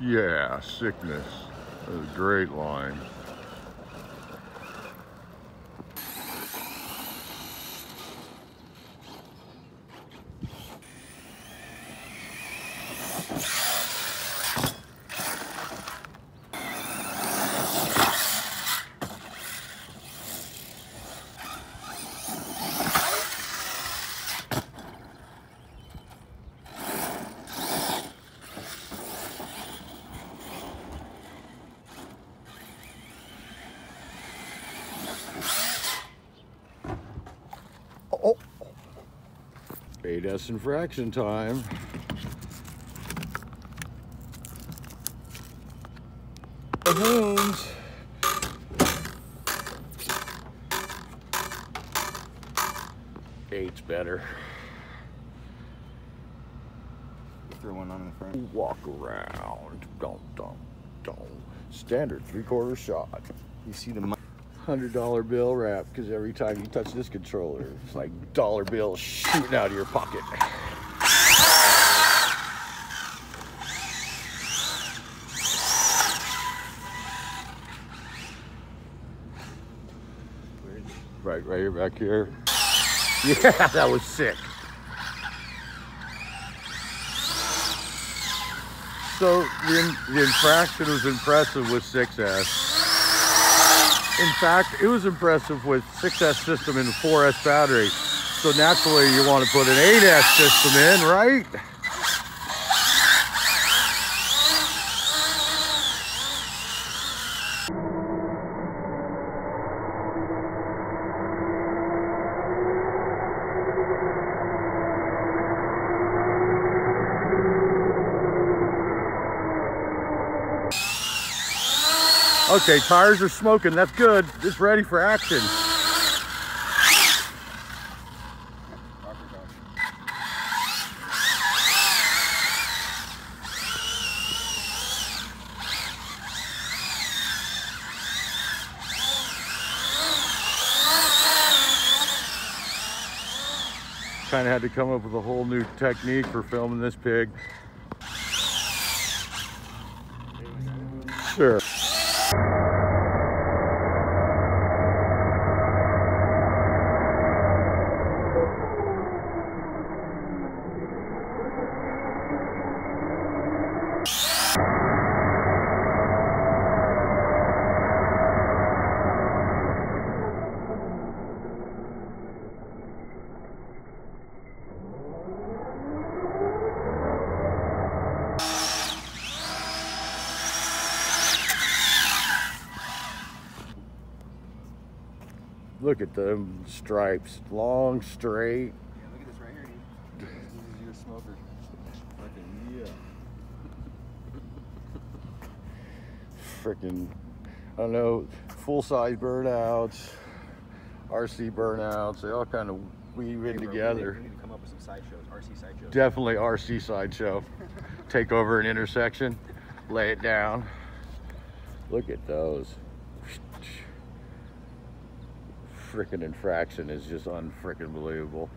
Yeah, sickness. A great line. 8S infraction time. The. Eight's better. Throw one on in the front. Walk around. Don't, don't, don't. Standard three quarter shot. You see the. Hundred dollar bill wrap because every time you touch this controller, it's like dollar bills shooting out of your pocket. Right, right here, back here. Yeah, that was sick. So the, the infraction was impressive with 6S. In fact, it was impressive with 6S system and 4S battery. So naturally you want to put an 8S system in, right? Okay, tires are smoking. That's good. It's ready for action. Kind of had to come up with a whole new technique for filming this pig. Sure. Look at them stripes, long, straight. Yeah, look at this right here. dude. This is your smoker. Fucking yeah. Freaking, I don't know, full size burnouts, RC burnouts, they all kind of weave in Hey, bro, we together. need- We need to come up with some sideshows, RC sideshows. Definitely RC sideshow. Take over an intersection, lay it down. Look at those. Freaking infraction is just unfreaking believable.